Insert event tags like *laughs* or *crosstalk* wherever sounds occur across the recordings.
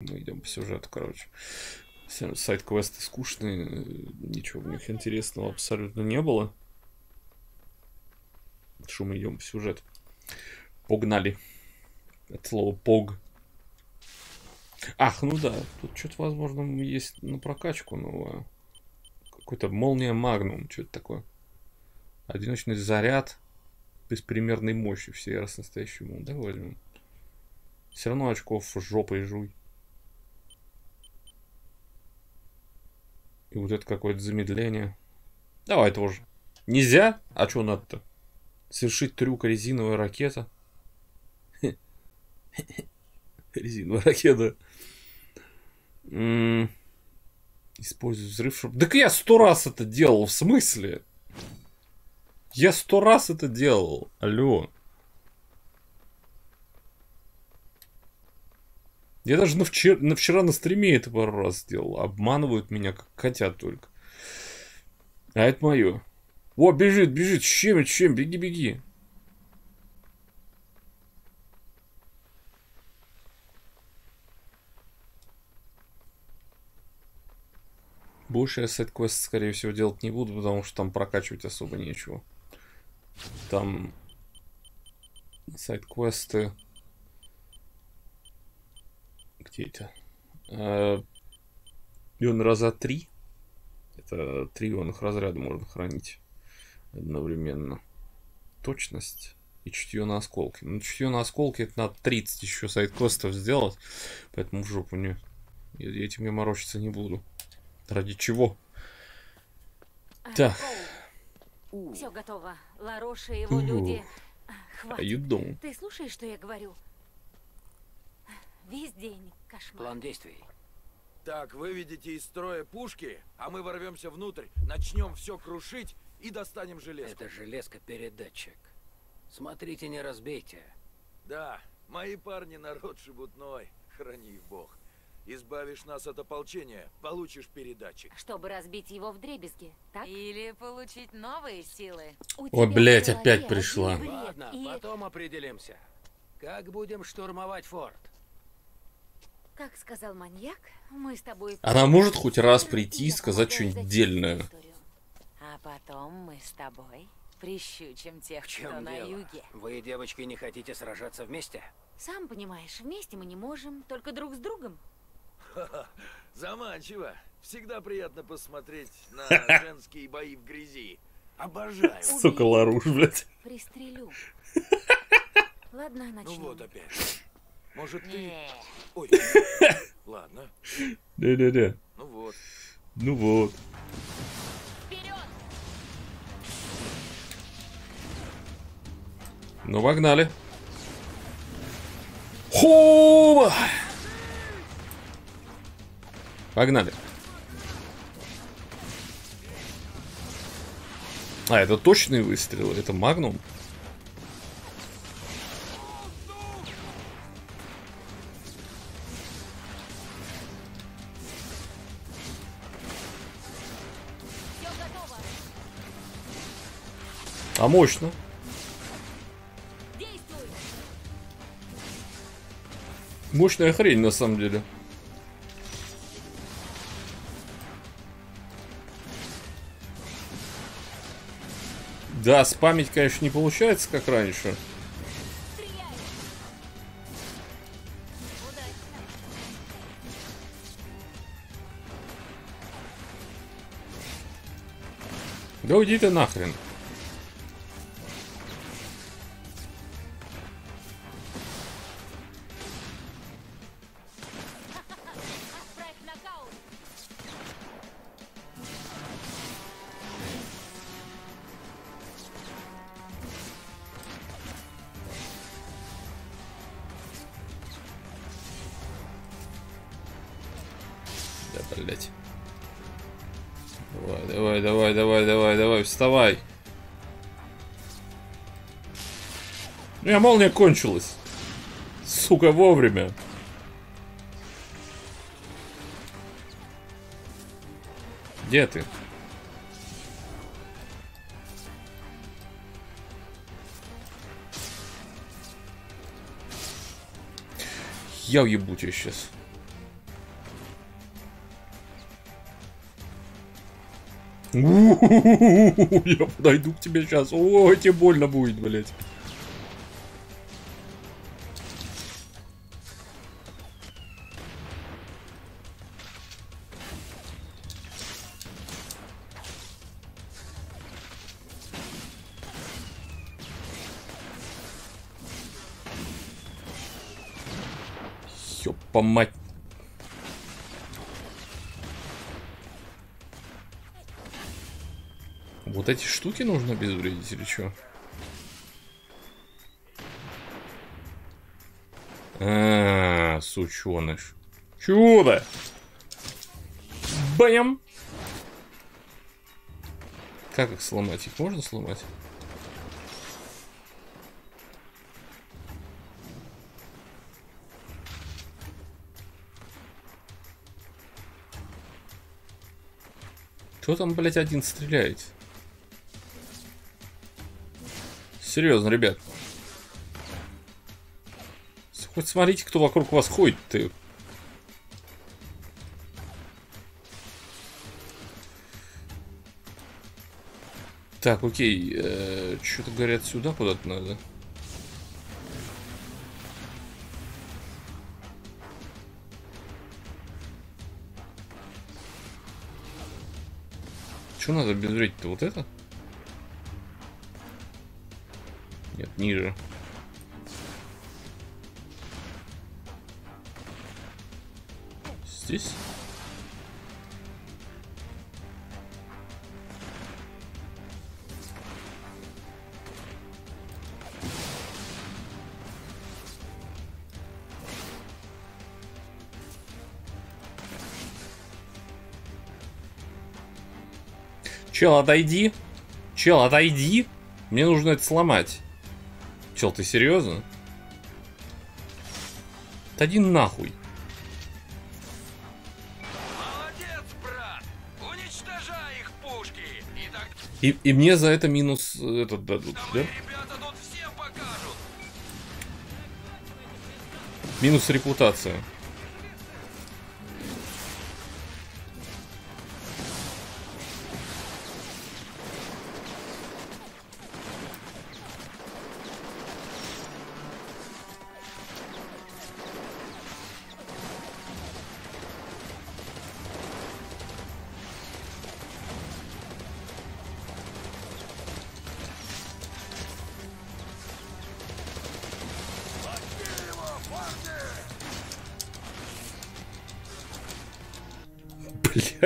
Мы идем по сюжету, короче. Сайт-квесты скучные, ничего в них интересного абсолютно не было. Что мы идем по сюжету. Погнали. Это слово пог. Ах, ну да, тут что-то, возможно, есть на прокачку новое. Какой-то молния магнум, что-то такое. Одиночный заряд беспримерной мощи все раз настоящему. Да, возьмем. Все равно очков жопой жуй. И вот это какое-то замедление. Давай тоже. Нельзя? А что надо-то? Совершить трюк резиновая ракета. *laughs* Резиновая ракета. Использую взрыв, чтобы... Так я сто раз это делал, в смысле? Я сто раз это делал. Алло. Я даже на, вчера, на вчера на стриме это пару раз сделал. Обманывают меня, как хотят только. А это мое. О, бежит, бежит. Чем, чем? Беги, беги. Больше я сайт-квест, скорее всего, делать не буду, потому что там прокачивать особо нечего. Там сайт-квесты... Где это? Э, ион раза три. Это три ионных разряда можно хранить одновременно. Точность и чутье на осколки. Ну, чутье на осколки это надо 30 еще сайт-квестов сделать. Поэтому в жопу не... Этим я морочиться не буду. Ради чего? Так. Все готово. Лароша и его люди. Хватит. Ты слушаешь, что я говорю? Весь день кошмар. План действий. Так, выведите из строя пушки, а мы ворвемся внутрь, начнем все крушить и достанем железку. Это железка-передатчик. Смотрите, не разбейте. Да, мои парни народ шебутной, храни их бог. Избавишь нас от ополчения, получишь передатчик. Чтобы разбить его в дребезги, так? Или получить новые силы. У Ой, блядь, опять пришла. Ладно, и- потом определимся. Как будем штурмовать форт? Как сказал маньяк, мы с тобой... Она может хоть раз прийти и сказать что-нибудь дельное? А потом мы с тобой прищучим тех, В чем кто на дело? юге. Вы, девочки, не хотите сражаться вместе? Сам понимаешь, вместе мы не можем, только друг с другом. Заманчиво. Всегда приятно посмотреть *laughs* на женские бои в грязи. Обожаю. Сука, Ларуш, блядь. Пристрелю. *laughs* Ладно, Ну начнем. вот опять. Может ты... Ой. Ладно. Да-да-да. Ну вот. Ну вот. Ну, погнали. Хоба! Погнали. А, это точные выстрелы? Это магнум? А мощно. Мощная хрень на самом деле. Да, спамить, конечно, не получается, как раньше. Да уйди ты нахрен. молния кончилась. Сука, вовремя. Где ты? Я уебу тебя сейчас. Я подойду к тебе сейчас. О, тебе больно будет, блядь. Вот эти штуки нужно обезвредить или что? А, сученыш. Чудо! Бэм! Как их сломать? Их можно сломать? Кто там, блядь, один стреляет? Серьезно, ребят. Хоть смотрите, кто вокруг вас ходит ты. Так, окей. Э, Что-то говорят, сюда куда-то надо. Что надо обезвредить-то? Вот это? Нет, ниже. Здесь? Чел, отойди. Чел, отойди. Мне нужно это сломать. Чел, ты серьезно? Отойди нахуй. Молодец, брат! Уничтожай их пушки! И так И, и мне за это минус э, этот дадут, да? Минус репутация.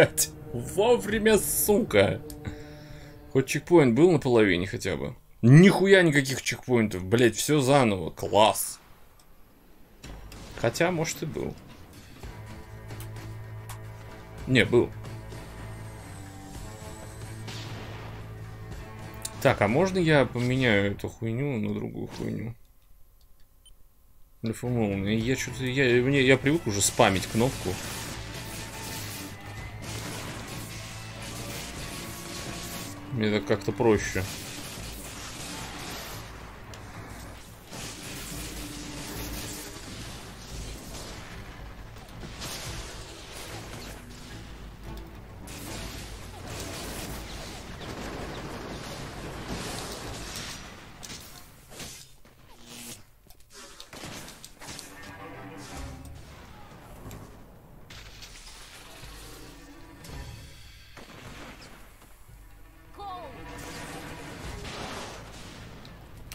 Блять, вовремя, сука. Хоть чекпоинт был на половине хотя бы. Нихуя никаких чекпоинтов, блять, все заново, класс. Хотя, может и был. Не, был. Так, а можно я поменяю эту хуйню на другую хуйню? Для ФМО. Я что-то. Я, мне, я привык уже спамить кнопку. Мне так как-то проще.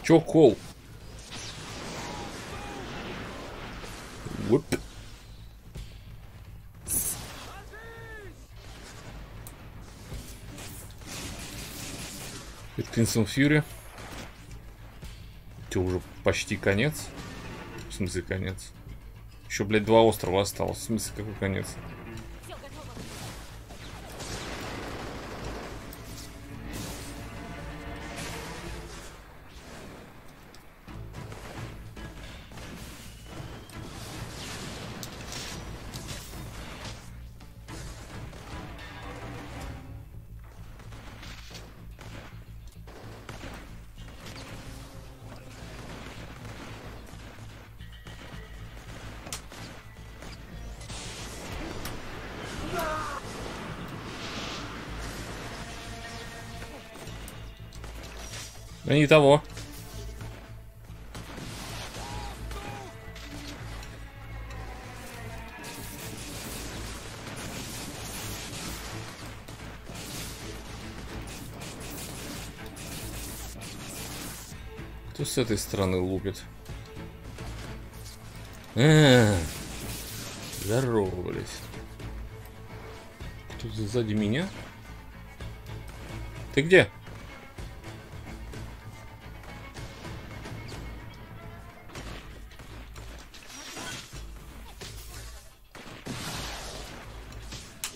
Чё кол? Уп. Crimson Fury. Че, уже почти конец? В смысле конец? Еще, блядь, два острова осталось. В смысле, какой конец? Того. Кто с этой стороны лупит? А, здорово, блядь. Кто сзади меня? Ты где?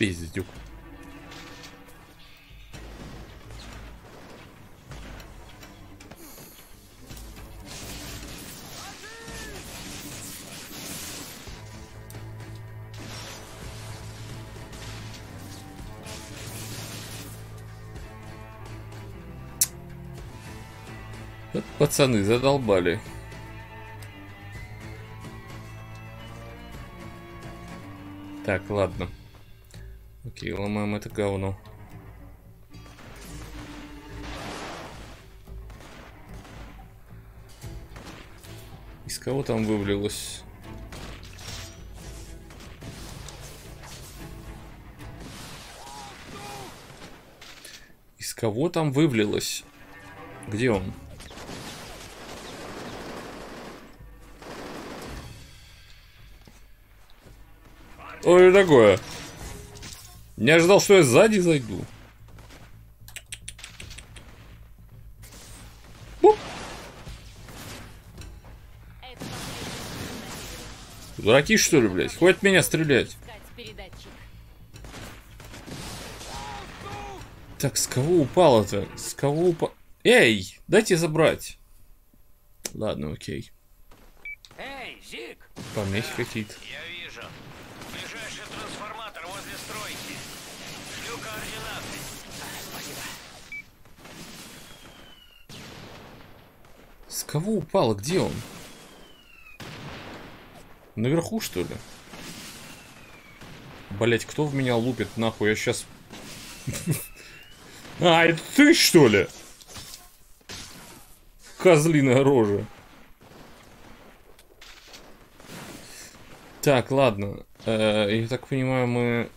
Пиздюк. Пацаны задолбали. Так, ладно. Окей, ломаем это говно. Из кого там вывалилось? Из кого там вывалилось? Где он? Ой, такое. Не ожидал, что я сзади зайду. Буп. Дураки, что ли, блядь? Хватит меня стрелять. Так, с кого упало-то? С кого упало? Эй, дайте забрать. Ладно, окей. Помехи какие-то. Кого упало? Где он? Наверху, что ли? Блять, кто в меня лупит, нахуй? Я сейчас... А, это ты, что ли? Козлиная рожа. Так, ладно. Э, я так понимаю, мы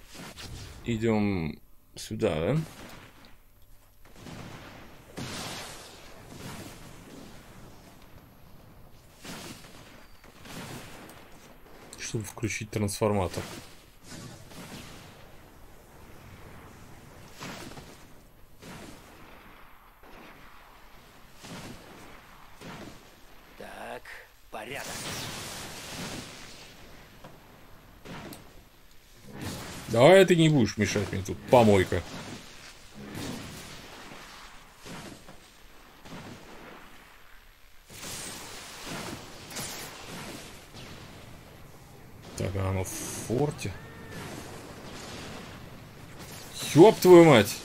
идем сюда, да? Чтобы включить трансформатор. Так, порядок. Давай ты не будешь мешать мне тут, помойка. Так, а оно в форте. Ёб твою мать!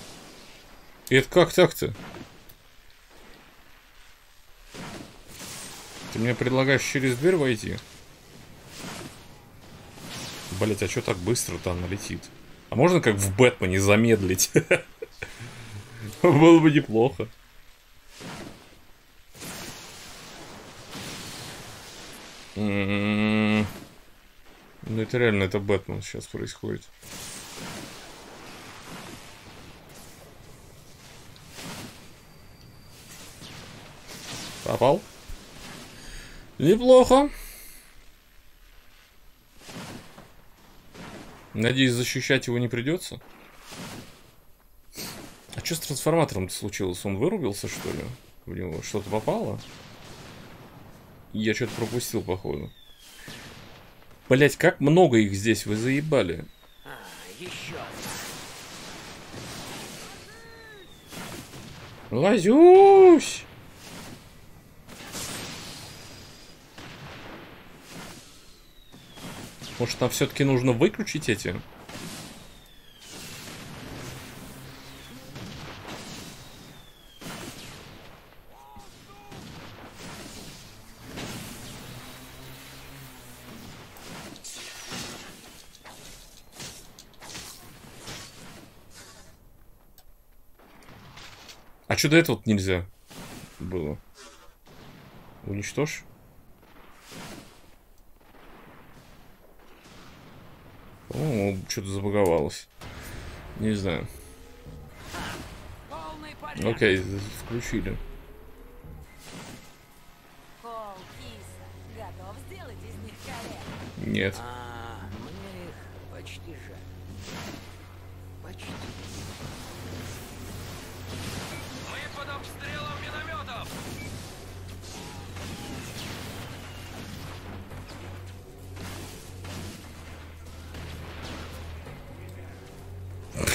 Это как так-то? Ты мне предлагаешь через дверь войти? Блять, а что так быстро-то она летит? А можно как в Бэтмене замедлить? *laughs* Было бы неплохо. М-м-м. Ну это реально, это Бэтмен сейчас происходит. Попал? Неплохо. Надеюсь, защищать его не придется. А что с трансформатором случилось? Он вырубился, что ли? В него что-то попало? Я что-то пропустил, походу. Блять, как много их здесь, вы заебали. А. Лазюсь! Может, нам все-таки нужно выключить эти? А что до этого нельзя? было? Уничтожь? По-моему, что-то забаговалось. Не знаю. Окей, включили. Нет. А,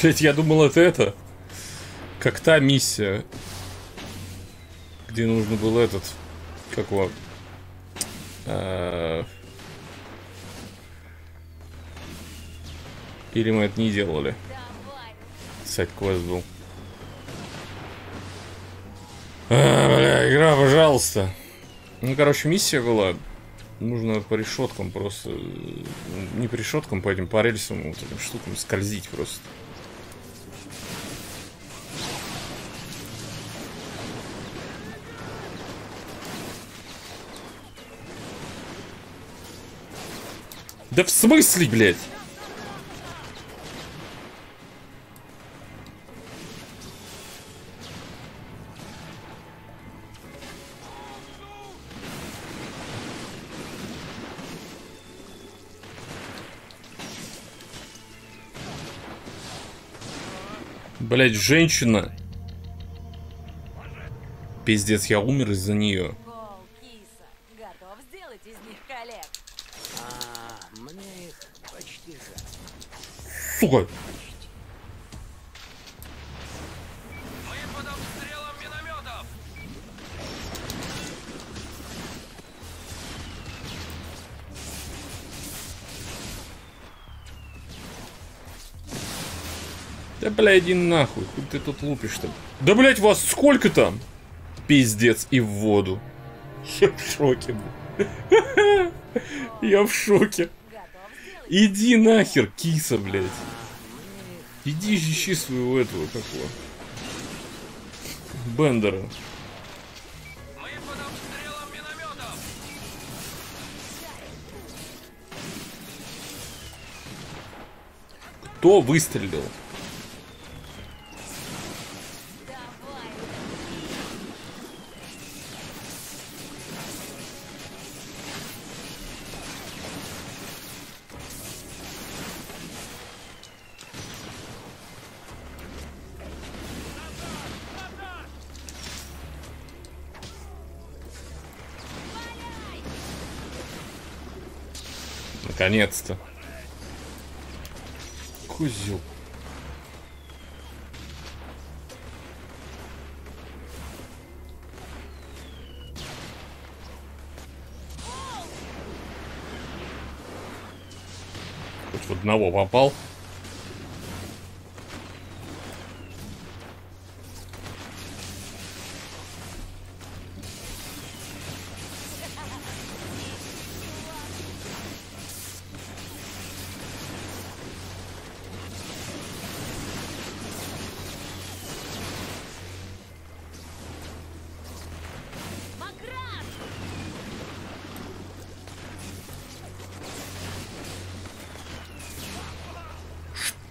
Блять, я думал, это это. Как та миссия. Где нужно было этот. Как его. А, Или мы это не делали. Сайт-квест был. А, бля, игра, пожалуйста. Ну, короче, миссия была. Нужно по решеткам просто... э, Не по решеткам, по этим, по рельсам, вот этим штукам скользить просто. Да в смысле, блядь? Блять, женщина. Пиздец, я умер из-за нее. Кол, киса, готов сделать из них коллег? А, мне их почти жаль. Сука. Да, бля, иди нахуй. Хуй ты тут лупишь-то. Да, блять, вас сколько там? Пиздец, и в воду. *laughs* Я в шоке, бля. *laughs* Я в шоке. Иди нахер, киса, блядь. Иди ищи своего этого, как его. Бендера. Кто выстрелил? Наконец-то. Козел. Хоть в одного попал.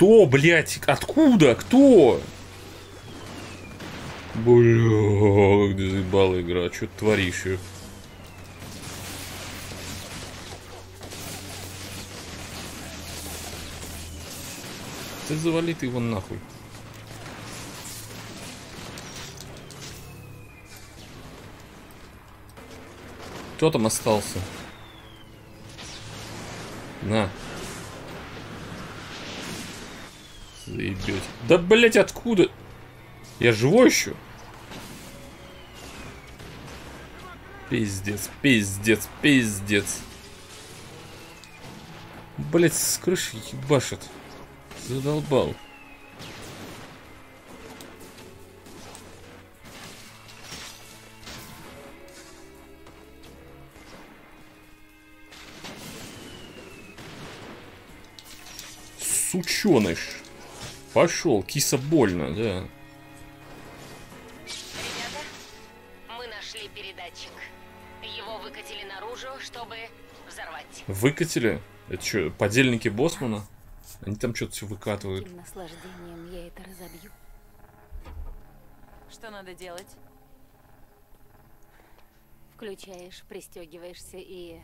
Что, блядь? Откуда? Кто? Бля, ты заебала игра. Что ты творишь? Ты завали ты его нахуй. Кто там остался? На. Да, блять, откуда? Я живой еще? Пиздец, пиздец, пиздец. Блять, с крыши ебашит. Задолбал. Сученыш. Пошел, киса больно, да. Ребята, мы нашли передатчик. Его выкатили наружу, чтобы взорвать. Выкатили? Это что, подельники Босмана? Они там что-то все выкатывают. Каким наслаждением я это разобью. Что надо делать? Включаешь, пристегиваешься и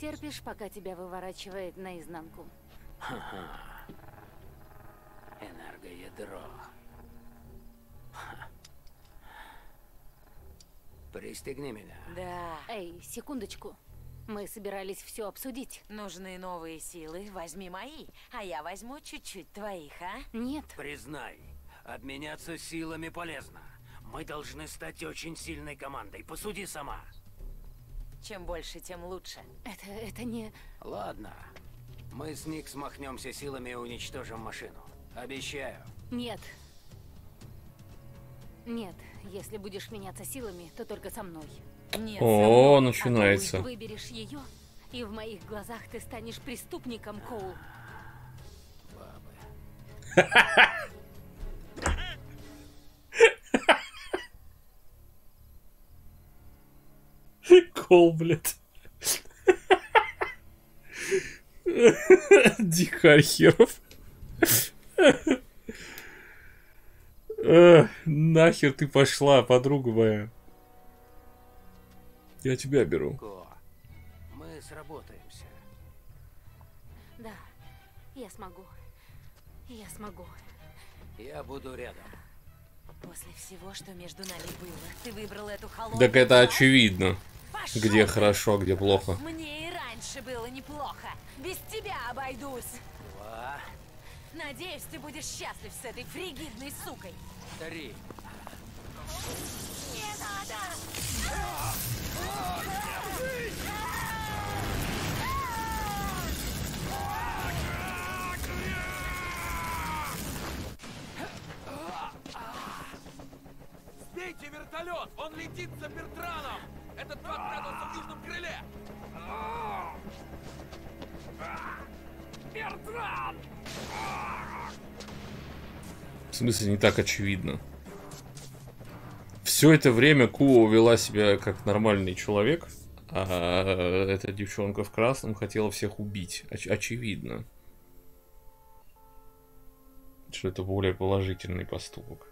терпишь, пока тебя выворачивает наизнанку. Ха-ха. Энергоядро. Пристегни меня. Да. Эй, секундочку. Мы собирались все обсудить. Нужны новые силы, возьми мои, а я возьму чуть-чуть твоих, а? Нет, Признай, обменяться силами полезно. Мы должны стать очень сильной командой. Посуди сама. Чем больше, тем лучше. это, это не... Ладно. Мы с Ник смахнемся силами и уничтожим машину. Обещаю. Нет. Нет, если будешь меняться силами, то только со мной. Нет, О, А начинается. то выберешь ее, и в моих глазах ты станешь преступником, Коул. Бабы. *laughs* Кол, блядь. *laughs* Дикарь херов. Нахер ты пошла, подруга моя. Я тебя беру. Мы сработаемся. Да, я смогу. Я смогу. Я буду рядом. После всего, что между нами было, ты выбрал эту холодную... Так это очевидно. Пошёл Где ты! хорошо, где плохо. Мне и раньше было неплохо. Без тебя обойдусь. Два, Надеюсь, ты будешь счастлив с этой фригидной сукой. три. Не надо! Сбейте вертолет! Он летит за Бертраном! Этот гад прятался в южном крыле! Бертран! В смысле, не так очевидно. Все это время Куо вела себя как нормальный человек, а эта девчонка в красном хотела всех убить. Оч- очевидно. Что это более положительный поступок.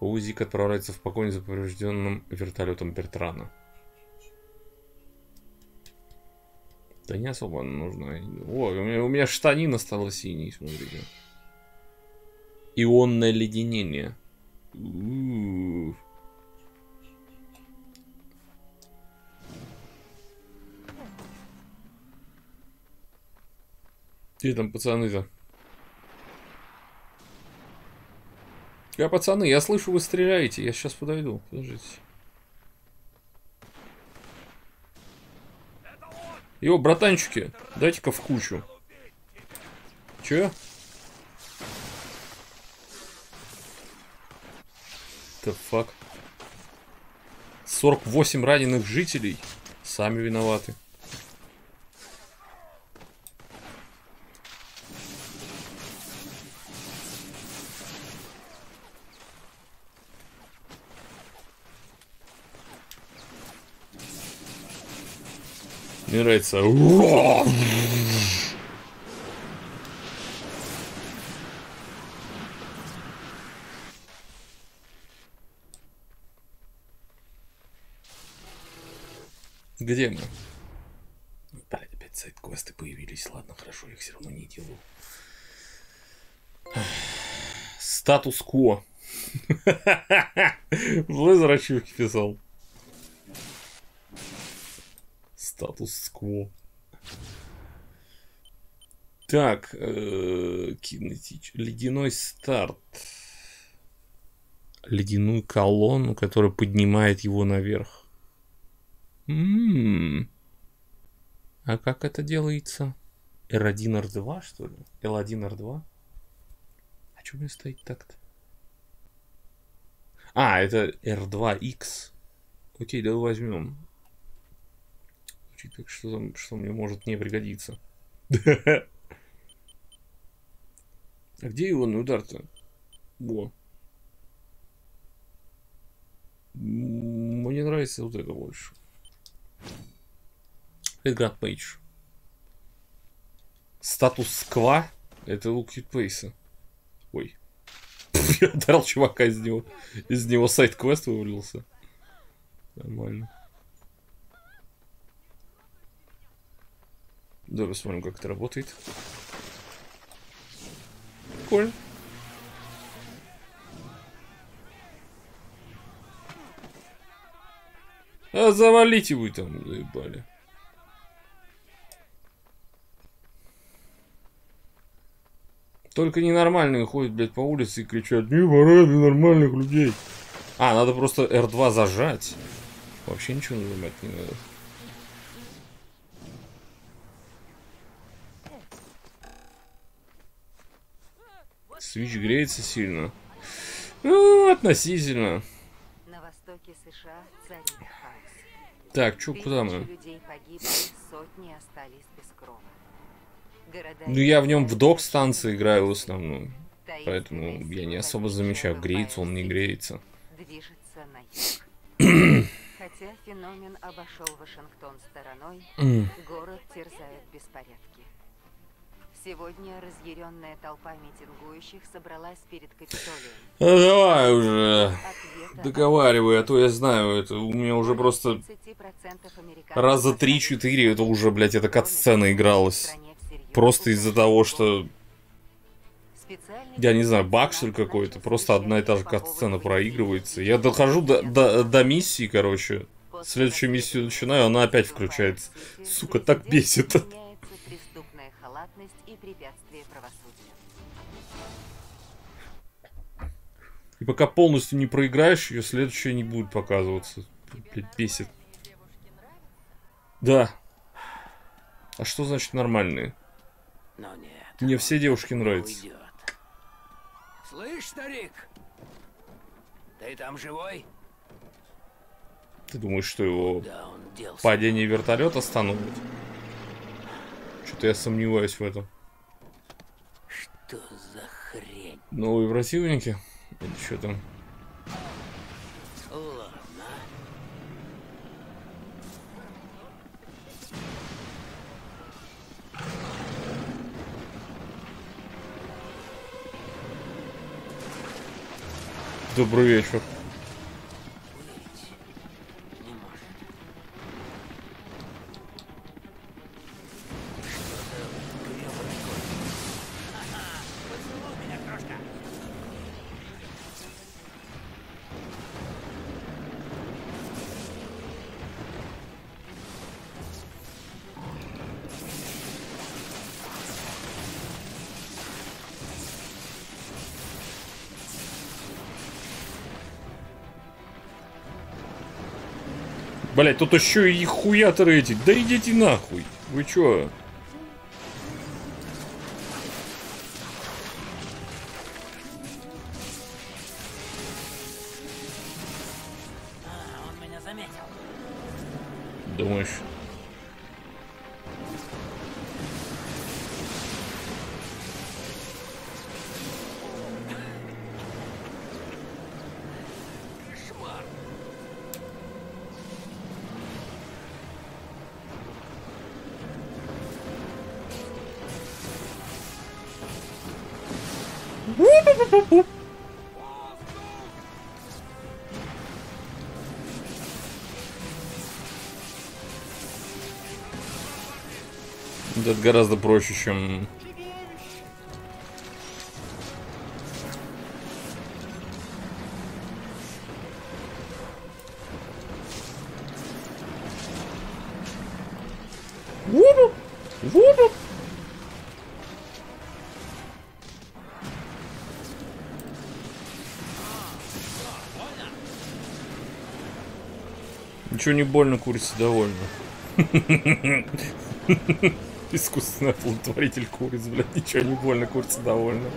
Узик отправляется в погоню за поврежденным вертолетом Бертрана. Да не особо нужно. О, у меня, у меня штанина стала синей, смотрите. Ионное леденение. У-у-у. Где там пацаны-то? Я пацаны, я слышу, вы стреляете. Я сейчас подойду. Подождите. Йо, братанчики, дайте-ка в кучу. Че? The fuck? 48 раненых жителей. Сами виноваты. Мне нравится. Где мы? Блять, опять сайт-квесты появились. Ладно, хорошо, я их все равно не делаю. Статус-кво. *laughs* Блэзрачевки писал. Статус-кво. Так, э, кинетич. Ледяной старт. Ледяную колонну, которая поднимает его наверх. М. А как это делается? R1, R2, что ли? L1, R2? А что у меня стоит так-то? А, это R2X. Окей, да возьмем. Что, что мне может не пригодиться. *laughs* А где ионный удар-то? Во. Мне нравится вот это больше. Это Гранд Мейдж. Статус ква это у Кьютпейса. Ой. *laughs* Я ударил чувака из него. Из него сайт-квест вывалился. Нормально. Давай посмотрим, как это работает. Прикольно. А завалите вы там, заебали. Только ненормальные ходят, блядь, по улице и кричат, не пора для нормальных людей. А, надо просто R2 зажать. Вообще ничего нажимать не надо. Свич греется сильно. Ну, относительно. На востоке США царит хаос. Так, чё, куда мы? погибли, сотни остались без крова. Города Ну, я в нем в док-станции играю в основном. Поэтому я не особо замечаю, греется он, не греется. *clears throat* Хотя феномен обошел Вашингтон стороной, город терзают беспорядки. Сегодня разъяренная толпа митингующих собралась перед Капитолием. Ну, давай уже. Ответа Договаривай, а то я знаю, это у меня уже просто 30% американцев раза 3-4 это уже, блядь, эта катсцена игралась. Просто из-за того, что, я не знаю, баг что ли какой-то, просто одна и та же катсцена проигрывается. Я дохожу до, до, до миссии, короче. Следующую миссию начинаю, она опять включается. Сука, так бесит. Халатность и препятствие правосудию. И пока полностью не проиграешь, ее следующая не будет показываться. Блядь, бесит. Да. А что значит нормальные? Но нет. Мне все девушки нравятся. уйдет. Слышь, старик? Ты там живой? Ты думаешь, что его Да, падение вертолета остановит? Что-то я сомневаюсь в этом. Что за хрень? Новые противники? Или что там? Ладно. Добрый вечер. Блять, тут еще и хуяторы эти. Да идите нахуй. Вы чё? Это гораздо проще, чем... Ничего не больно, курица довольна. *laughs* Искусственный оплодотворитель куриц, блядь, ничего не больно, курица довольна.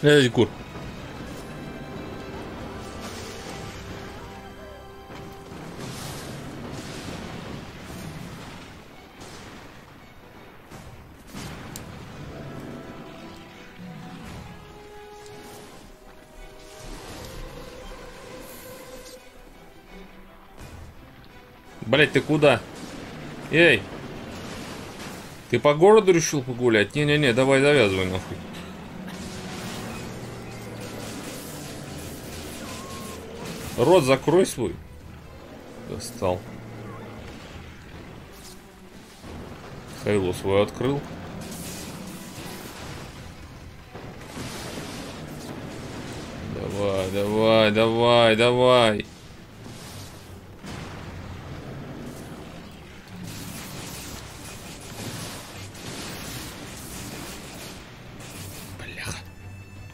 Дядя Кур. Блять, ты куда? Эй! Ты по городу решил погулять? Не-не-не, давай завязывай нахуй. Рот закрой свой. Достал. Хайло свой открыл. Давай, давай, давай, давай.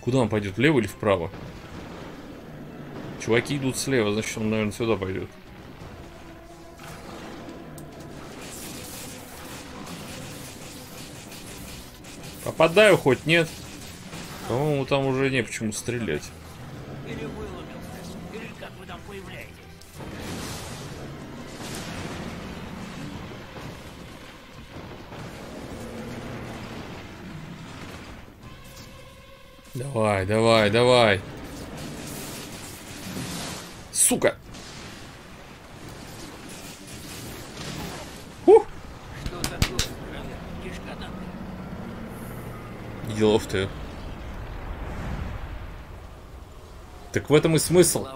Куда он пойдет? Влево или вправо? Чуваки идут слева, значит он, наверное, сюда пойдет. Попадаю хоть нет? По-моему, там уже не почему стрелять. Давай, давай, давай. Сука! Ух! Делов ты. Так в этом и смысл. Да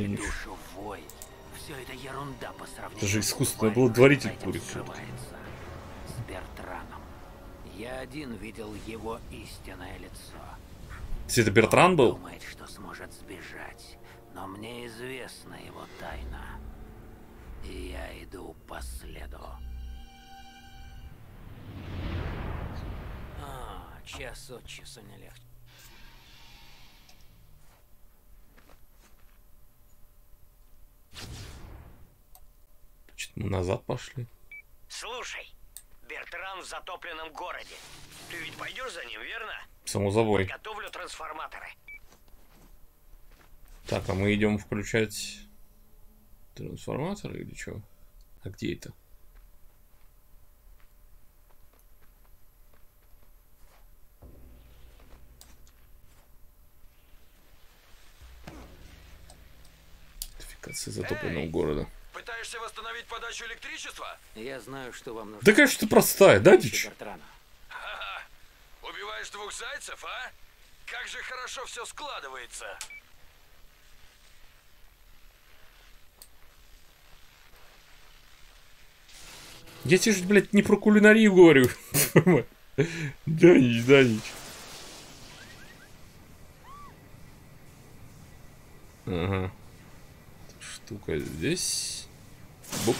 не- душу вой. Все это же искусственный тварью, благотворитель которая курит этим всё это. скрывается. С Бертраном. Я один видел его истинное лицо. Это Бертран был? Думает, что сможет сбежать, но мне известна его тайна. И я иду по следу. А, час от часу не легче. Значит, мы назад пошли. Слушай, Бертран в затопленном городе. Ты ведь пойдешь за ним, верно? Само собой. Готовлю трансформаторы. Так, а мы идем включать трансформатор или что? А где это? Идентификация затопленного города. Пытаешься восстановить подачу электричества? Я знаю, что вам нужно. Да, конечно, ты простая, да, дичь? Убиваешь двух зайцев, а? Как же хорошо все складывается. Я тебе же, блядь, не про кулинарию говорю. *laughs* Данич, Данич. Ага. Штука здесь. Буп.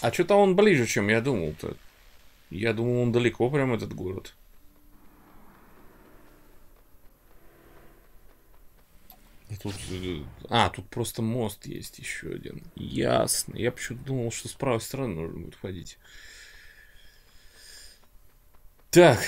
А что-то он ближе, чем я думал-то. Я думал, он далеко прям этот город. И тут... э, А, тут просто мост есть еще один. Ясно. Я почему-то думал, что с правой стороны нужно будет ходить. Так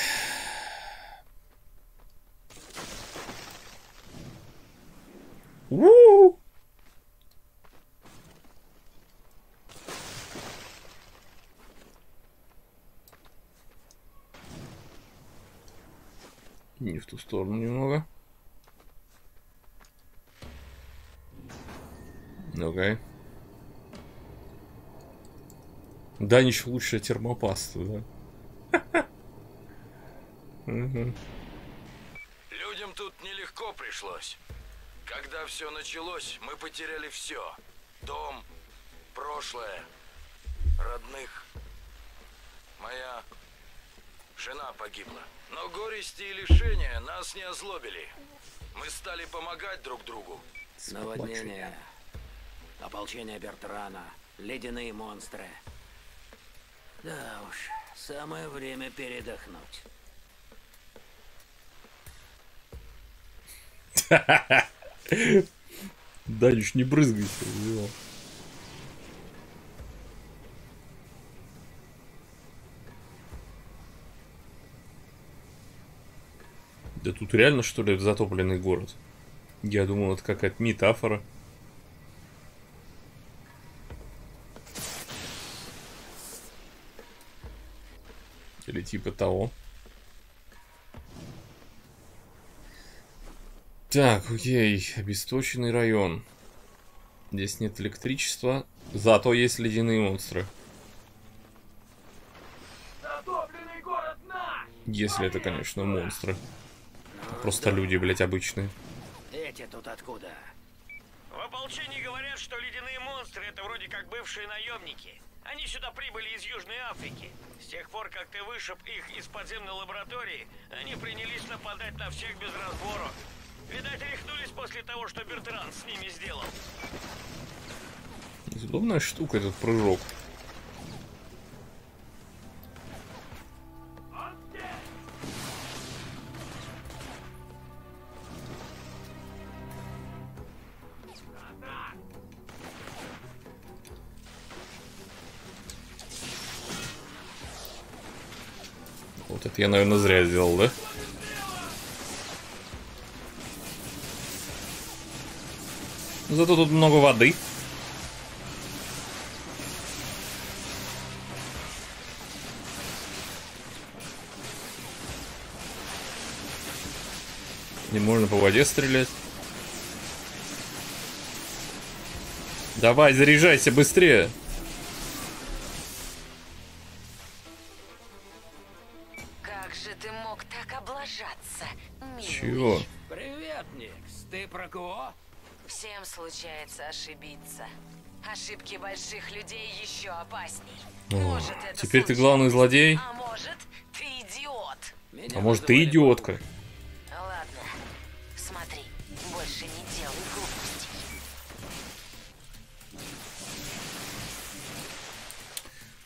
Не в ту сторону немного. Окей. Данич лучшая термопаста, да? *laughs* Людям тут нелегко пришлось. Когда все началось, мы потеряли все. Дом, прошлое, родных. Моя жена погибла. Но горести и лишения нас не озлобили. Мы стали помогать друг другу. Наводнение. Ополчение Бертрана. Ледяные монстры. Да уж, самое время передохнуть. *laughs* Данич, не брызгайся. Да тут реально, что ли, затопленный город? Я думал, это какая-то метафора. Или типа того. Так, окей. Обесточенный район. Здесь нет электричества, зато есть ледяные монстры. Затопленный город наш! Если это, конечно, монстры. Просто люди, блять, обычные. Эти тут откуда? В ополчении говорят, что ледяные монстры это вроде как бывшие наемники. Они сюда прибыли из Южной Африки. С тех пор, как ты вышиб их из подземной лаборатории, они принялись нападать на всех без разбору. Видать, рехнулись после того, что Бертран с ними сделал. Удобная штука этот прыжок. Я, наверное, зря сделал, да? Зато тут много воды. Не можно по воде стрелять. Давай, заряжайся быстрее. Ошибиться. Ошибки больших людей еще опасней. О, может, это теперь ты главный злодей? А может, ты идиот. Меня А может, ты идиотка? Ладно, смотри, больше не делай глупостей.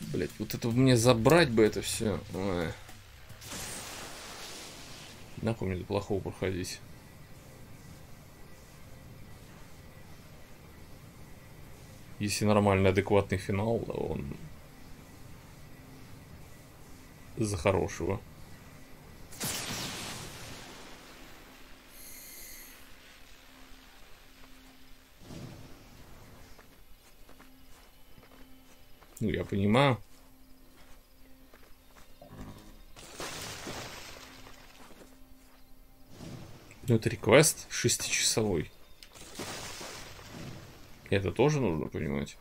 Блять, вот это мне забрать бы это все. Нахуй мне до плохого проходить. Если нормальный, адекватный финал, он за хорошего. Ну, я понимаю. Ну, это реквест шестичасовой. Это тоже нужно понимать.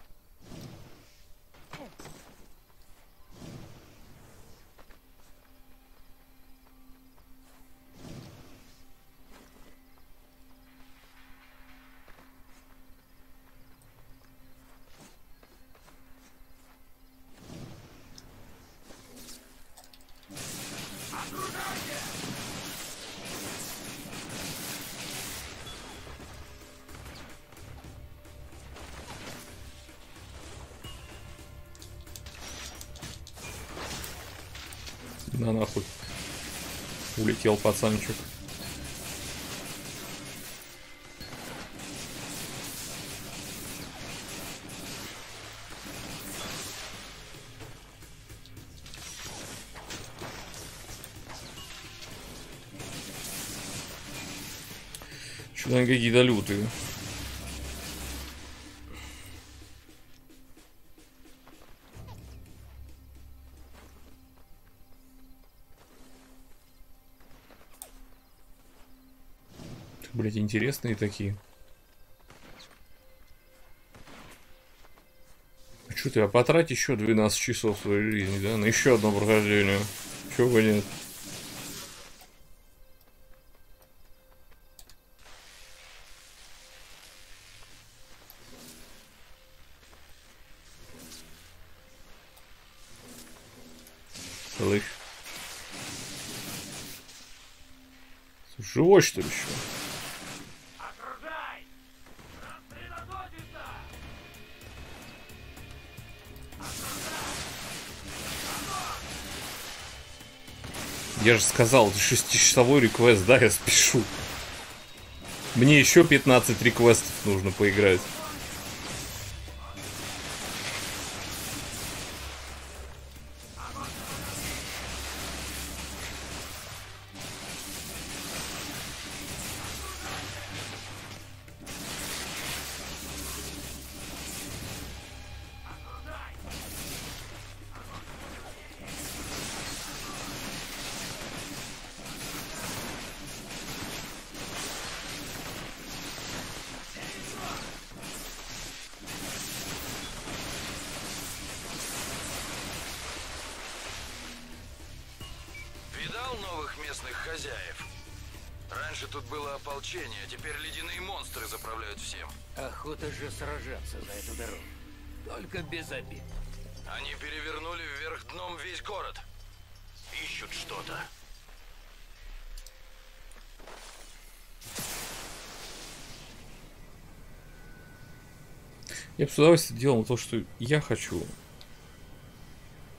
Улетел пацанчик. Они какие-то лютые. Блять, интересные такие. А что ты, а потрать еще 12 часов своей жизни, да, на еще одно прохождение. Чего бы нет. Слышь. Живой что ли еще? Я же сказал, шестичасовой реквест, да, я спешу. Мне еще 15 реквестов нужно поиграть. А теперь ледяные монстры заправляют всем. Охота же сражаться за эту дорогу. Только без обид. Они перевернули вверх дном весь город. Ищут что-то. Я бы с удовольствием делал то, что я хочу.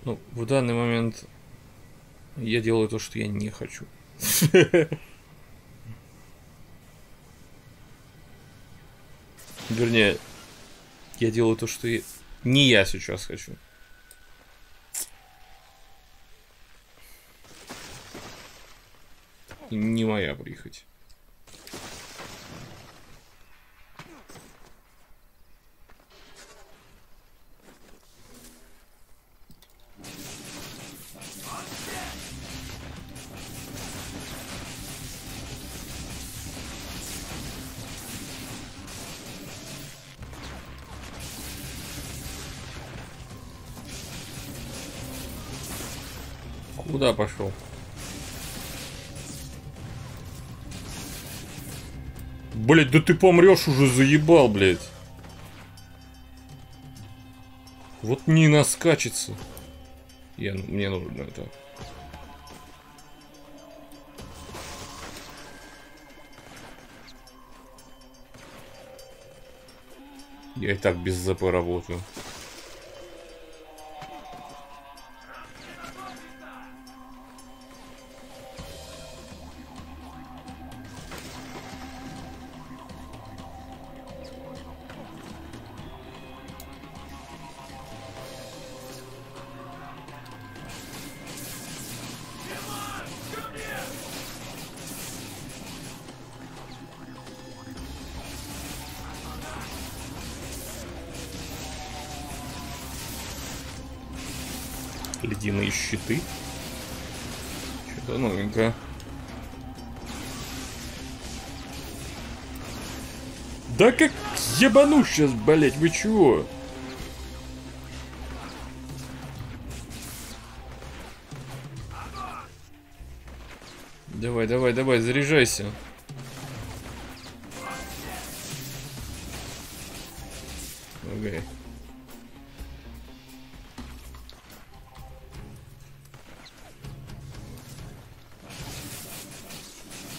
Ну, в данный момент я делаю то, что я не хочу. *laughs* Вернее, я делаю то, что я... не я сейчас хочу. Не моя прихоть. Пошел? Блять, да ты помрешь уже, заебал, блять. Вот не наскачется. Я, мне нужно это. Я и так без ЗП работаю. Ебану сейчас, блять, вы чего? Давай, давай, давай, заряжайся. Окей.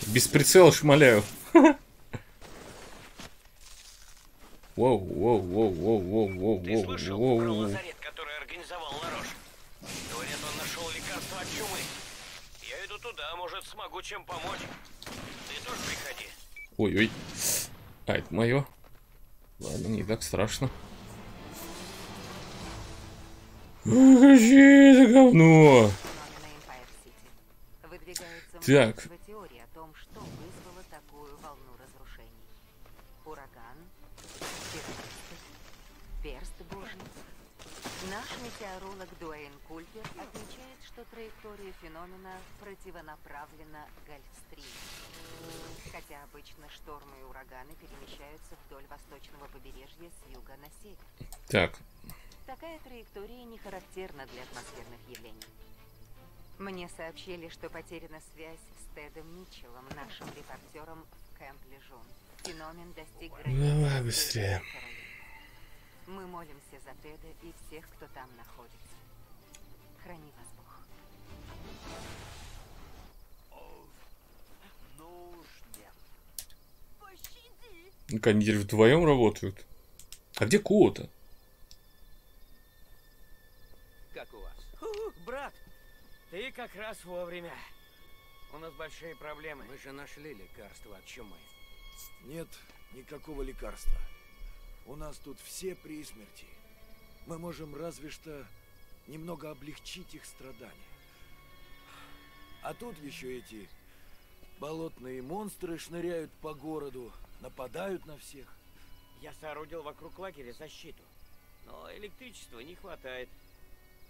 Без прицела шмаляю. *laughs* Воу, воу, воу, воу, воу, воу, Ты воу, слышал воу, про воу. лазарет, который организовал Ларош? Говорят, он нашел лекарство от чумы. Я иду туда, может, смогу чем помочь. Ты тоже приходи. Ой-ой. А, это мое. Ладно, не так страшно. Какие это говно! Так. Метеоролог Дуэйн Кульпер отмечает, что траектория феномена противонаправлена Гольфстриму. Хотя обычно штормы и ураганы перемещаются вдоль восточного побережья с юга на север. Так, Такая траектория не характерна для атмосферных явлений. Мне сообщили, что потеряна связь с Тедом Митчеллом, нашим репортером в Кэмп Лежон. Феномен достиг границы Давай быстрее. Мы молимся за Теда и всех, кто там находится. Храни вас Бог. ну-ка они теперь вдвоем работают. А где Кота? Как у вас? Фу, брат, ты как раз вовремя. У нас большие проблемы. Мы же нашли лекарство от чумы. Нет никакого лекарства. У нас тут все при смерти. Мы можем разве что немного облегчить их страдания. А тут еще эти болотные монстры шныряют по городу, нападают на всех. Я соорудил вокруг лагеря защиту. Но электричества не хватает.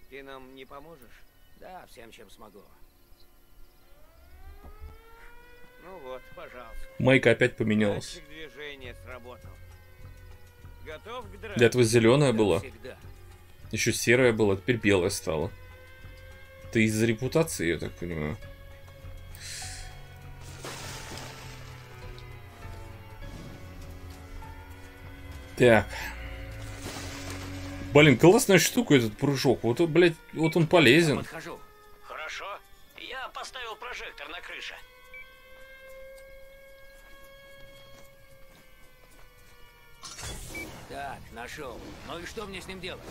Ты нам не поможешь? Да, всем, чем смогу. Ну вот, пожалуйста. Майка опять поменялась. Датчик движения сработал. Для этого зеленая была. Еще серая была, теперь белая стала. Это из-за репутации, я так понимаю. Так. Блин, классная штука этот прыжок. Вот, блядь, вот он полезен. Я Хорошо. Я поставил прожектор на крыше. Так, нашел. Ну и что мне с ним делать?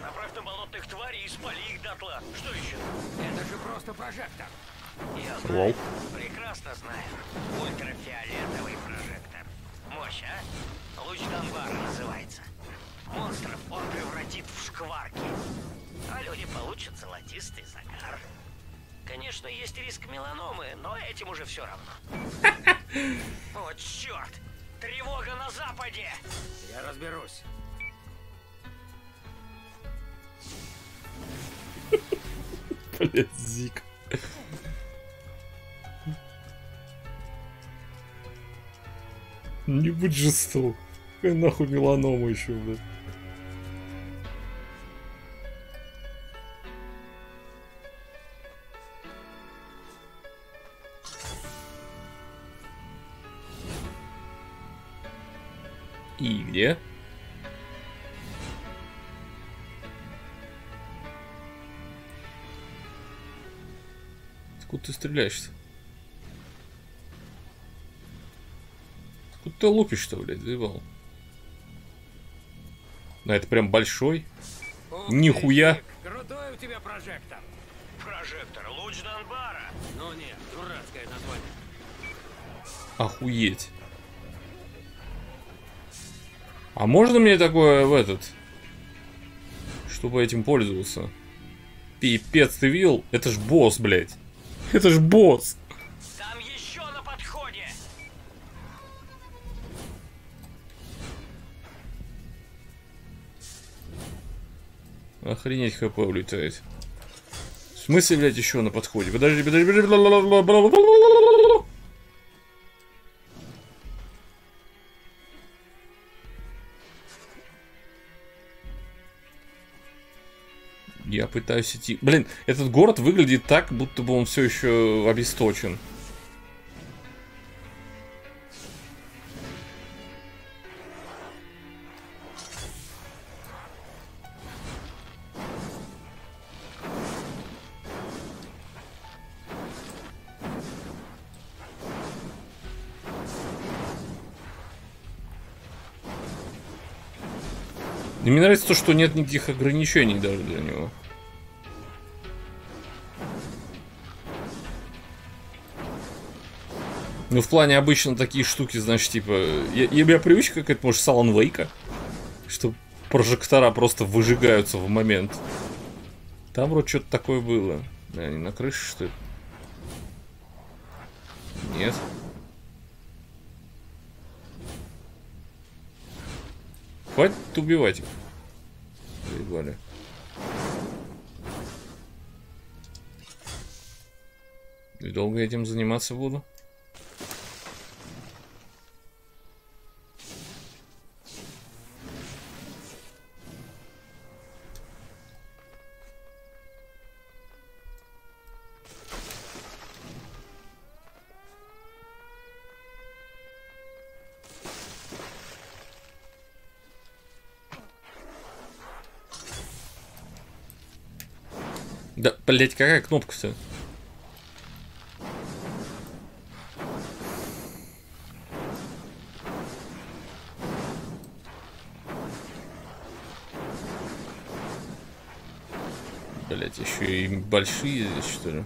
Направь на болотных тварей и спали их дотла. Что еще? Это же просто прожектор. Я знаю. Прекрасно знаю. Ультрафиолетовый прожектор. Мощь, а? Луч Донбара называется. Монстров он превратит в шкварки. А люди получат золотистый загар. Конечно, есть риск меланомы, но этим уже все равно. *laughs* О, черт! Тревога на западе! Я разберусь. *laughs* Блядь, зик. Не будь жесток. Какая нахуй меланома еще, блядь. И где? Откуда ты стреляешься? Откуда ты лупишь-то, блядь, заебал? Ну это прям большой. Ух Нихуя. Крутой у тебя прожектор. Прожектор, луч Донбара! Ну нет, дурацкое название. Охуеть. А можно мне такое в этот? Чтобы этим пользоваться? Пипец, ты видел? Это ж босс, блядь. Это ж босс. Там еще на подходе! Охренеть хп улетает. В смысле, блядь, еще на подходе? Подожди, подожди, подожди. Я пытаюсь идти. Блин, этот город выглядит так, будто бы он все еще обесточен. Мне нравится то, что нет никаких ограничений даже для него. Ну, в плане обычно такие штуки, знаешь, типа... Я, я, я привычка какая-то, может, с Вейка, что прожектора просто выжигаются в момент. Там вроде что-то такое было. Да, они на крыше, что ли? Нет. Хватит убивать их. Заебали. И долго этим заниматься буду? Да, блять, какая кнопка-то? Блять, еще и большие здесь, что ли?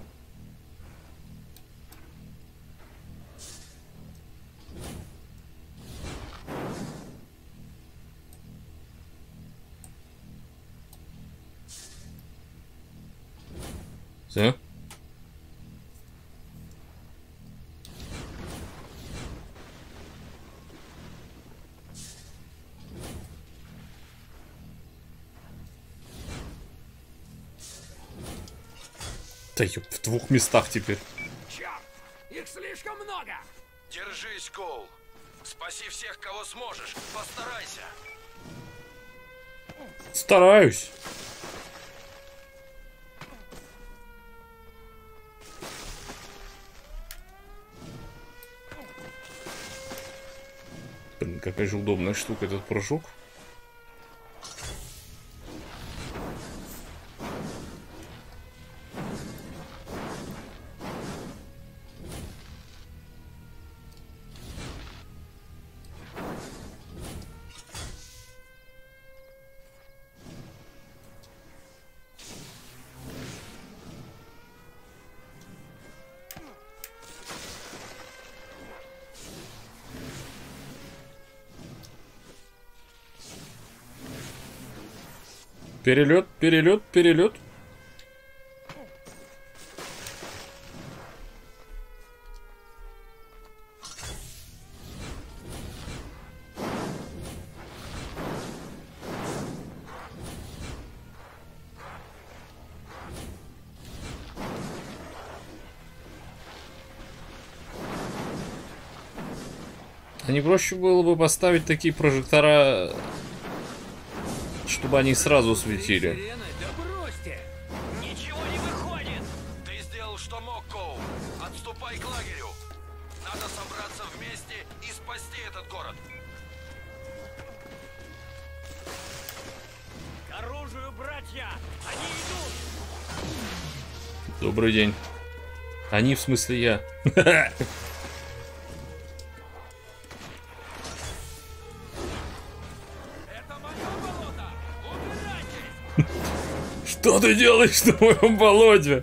Да ёп, в двух местах теперь. Черт! Их слишком много! Держись, Коул. Спаси всех, кого сможешь. Постарайся. Стараюсь. Блин, какая же удобная штука этот прыжок. Перелет, перелет, перелет. А не проще было бы поставить такие прожектора чтобы они сразу светили. Сирены? Да бросьте! Ничего не выходит! *laughs* Что ты делаешь на моем болоте?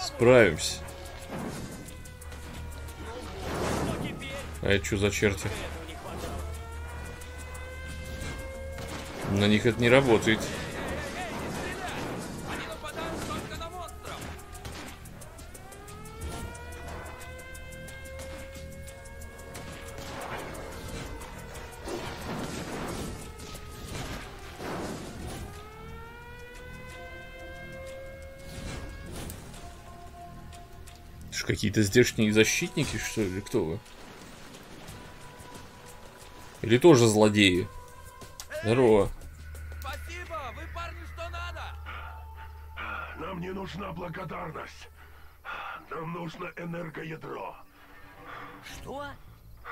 Справимся. А это что за черти? На них это не работает. Какие-то здешние защитники, что ли? Кто вы? Или тоже злодеи? Здорово. Спасибо! Вы парни что надо! Нам не нужна благодарность. Нам нужно энергоядро. Что?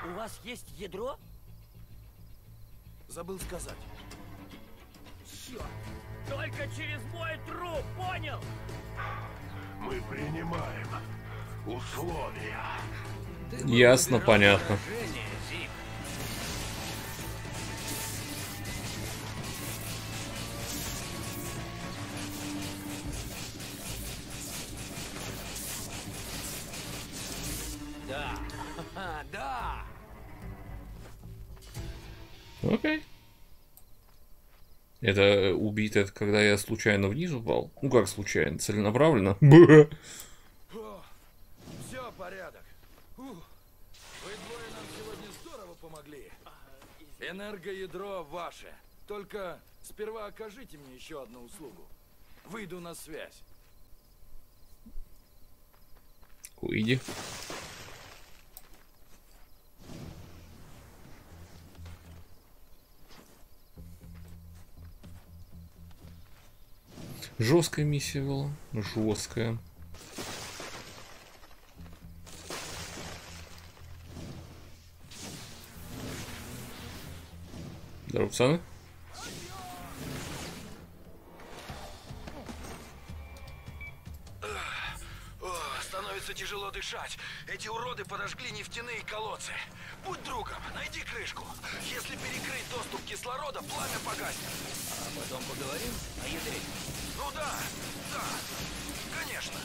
У вас есть ядро? Забыл сказать. Черт! Только через мой труп, понял? Мы принимаем условия. Ясно, понятно. Окей. Это убит, это когда я случайно вниз упал? Ну как случайно, целенаправленно? *laughs* Б. Все, порядок. Ух. Вы двое нам сегодня здорово помогли. Энергоядро ваше. Только сперва окажите мне еще одну услугу. Выйду на связь. Уйди. Жесткая миссия была. Жесткая. Здорово, пацаны. Становится тяжело дышать. Эти уроды подожгли нефтяные колодцы. Будь другом, найди крышку. Если перекрыть доступ кислорода, пламя погаснет. А потом поговорим о ядре. Ну да, да, конечно.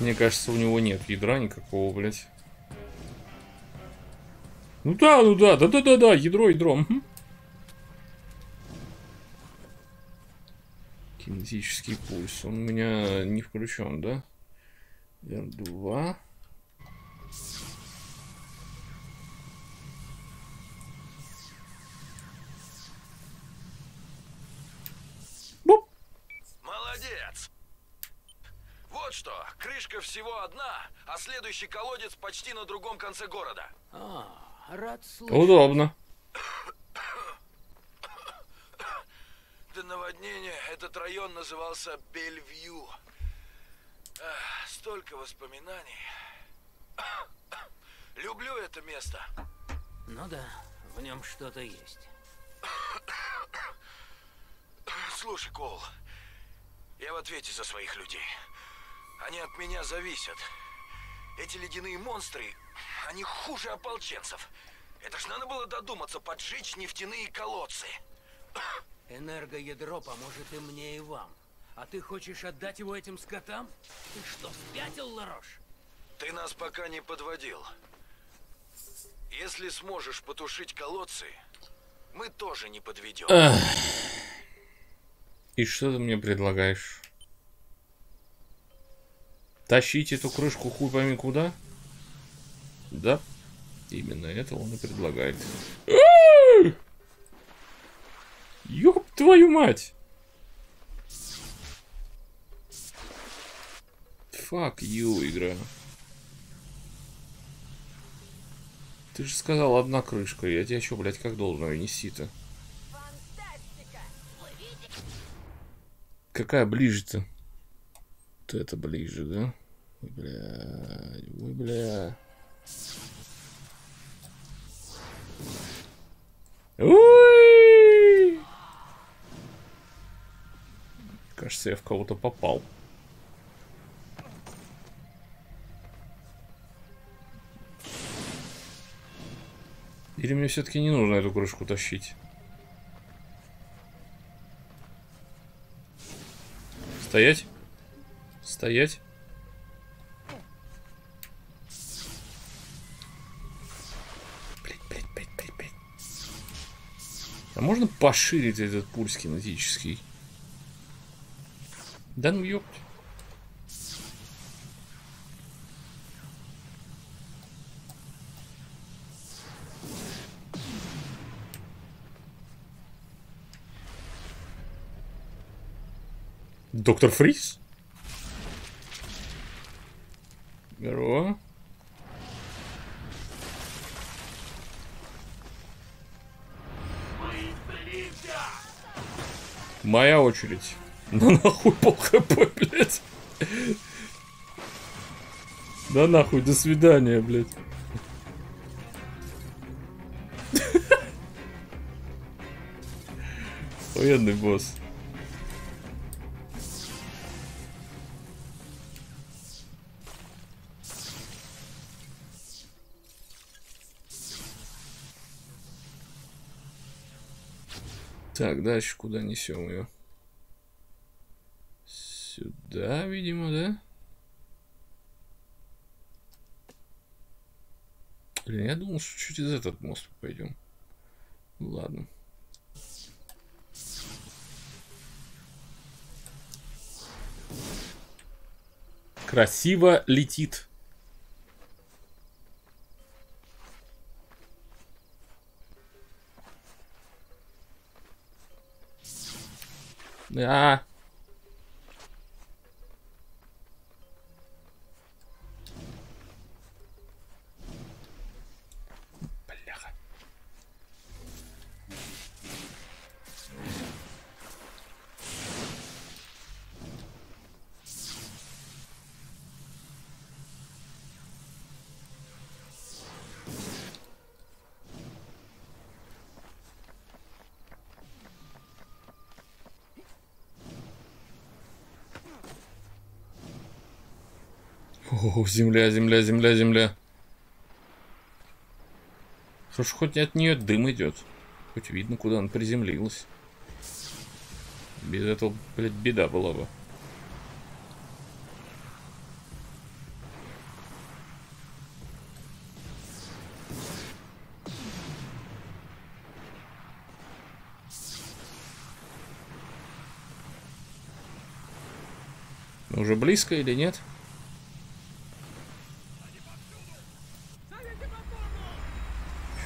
Мне кажется, у него нет ядра никакого, блядь. Ну да, ну да, да, да, да, да, ядро, ядро. мгм. Кинетический пульс. Он у меня не включен, да? R2. Буп. Молодец. Вот что, крышка всего одна, а следующий колодец почти на другом конце города. А, рад слышать. Удобно. Наводил наводнения этот район назывался Бельвью. Ах, столько воспоминаний. Люблю это место. Ну да, в нем что-то есть. Слушай, Коул, я в ответе за своих людей. Они от меня зависят. Эти ледяные монстры, они хуже ополченцев. Это ж надо было додуматься поджечь нефтяные колодцы. Энергоядро поможет и мне, и вам. А ты хочешь отдать его этим скотам? Ты что, спятил, Ларош? Ты нас пока не подводил. Если сможешь потушить колодцы, мы тоже не подведем. И что ты мне предлагаешь? Тащить эту крышку хуй пойми куда? Да, именно это он и предлагает. Ёб твою мать! Fuck you, игра. Ты же сказал одна крышка, я тебя что, блядь, как должен ее нести-то? Какая ближе-то? Вот это ближе, да? Ой, бля, ой, бля. Ой! Кажется, я в кого-то попал. Или мне все-таки не нужно эту крышку тащить? Стоять? Стоять? А можно поширить этот пульс кинетический? Да ну ёпть. Доктор Фрис? Здорово. Моя очередь. Да нахуй пол хп, блядь. Да нахуй, до свидания, блядь. *laughs* Военный босс. Так, дальше куда несем ее? Сюда, видимо, да? Блин, я думал, что из этот мост пойдем. Ладно. Красиво летит. А. О, земля, земля, земля, земля. Хорошо, хоть от нее дым идет. Хоть видно, куда она приземлилась. Без этого, блядь, беда была бы. Уже близко или нет?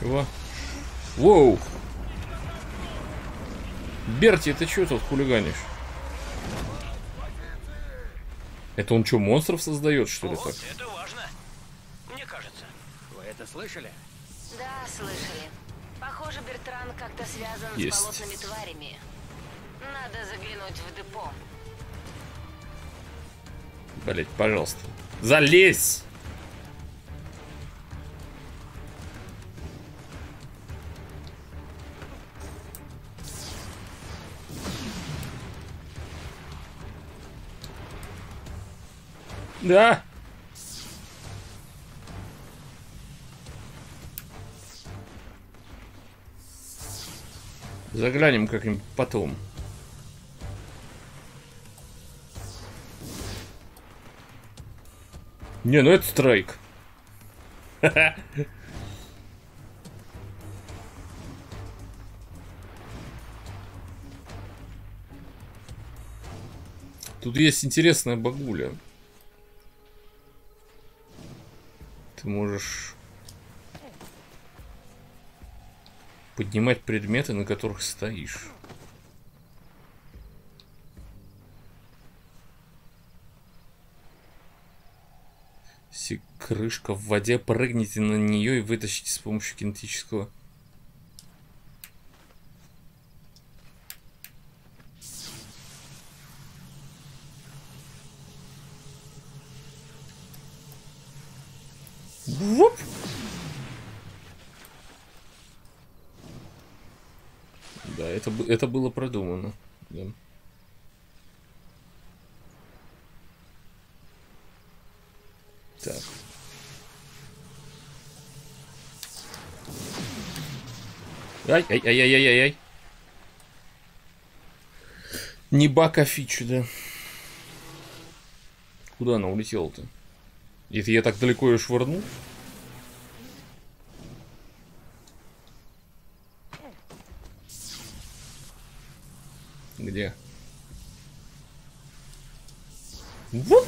Чего? Воу! Берти, ты что тут хулиганишь? Это он что, монстров создает, что ли, так? это важно. Мне кажется. Вы это слышали? Да, слышали. Похоже, Бертран как-то связан Есть. с болотными тварями. Надо заглянуть в депо. Блять, пожалуйста. Залезь! Да! Заглянем как-нибудь потом. Не, ну это страйк. *laughs* Тут есть интересная багуля. Ты можешь поднимать предметы, на которых стоишь. Крышка в воде, прыгните на нее и вытащите с помощью кинетического. Вуп! Да, это, бы- это было продумано. Да. Так. Ай, ай, ай, ай, ай, ай, ай. Не баг, а фичу, да. Куда она улетела-то? Это я так далеко ее швырнул? Где? Вот.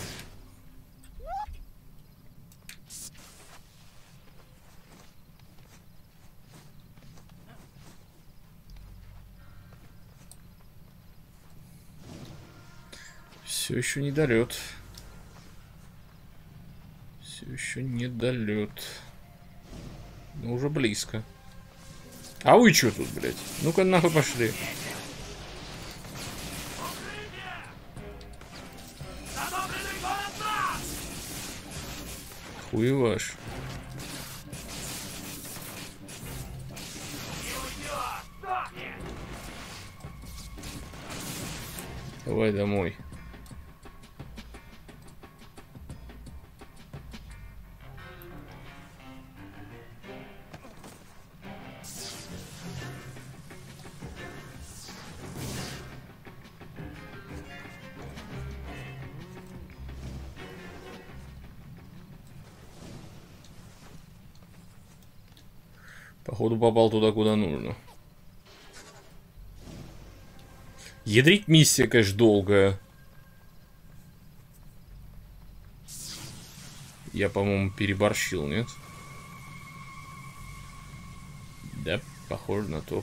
Все еще не долет. Все еще не долет. Но уже близко. А вы что тут, блядь? Ну-ка нахуй пошли. Хуй ваш. Давай домой. Походу попал туда, куда нужно. Ядрить миссия, конечно, долгая. Я, по-моему, переборщил, нет? Да, похоже на то.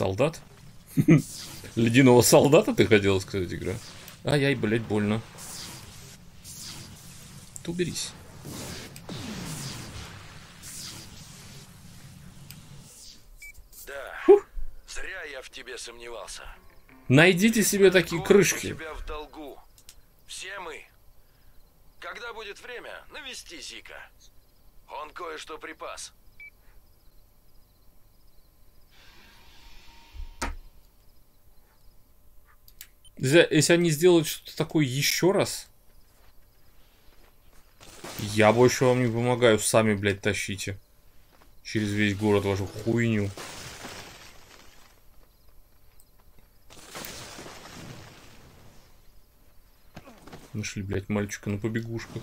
Солдат? *laughs* Ледяного солдата, ты хотел сказать, игра? Ай-яй, блядь, больно. Ты уберись. Да. Зря я в тебе сомневался. Найдите себе такие крышки. тебя в долгу. Все мы. Когда будет время, навести Зика. Он кое-что припас. Если они сделают что-то такое еще раз, я больше вам не помогаю, сами, блядь, тащите. Через весь город вашу хуйню. Нашли, блядь, мальчика на побегушках.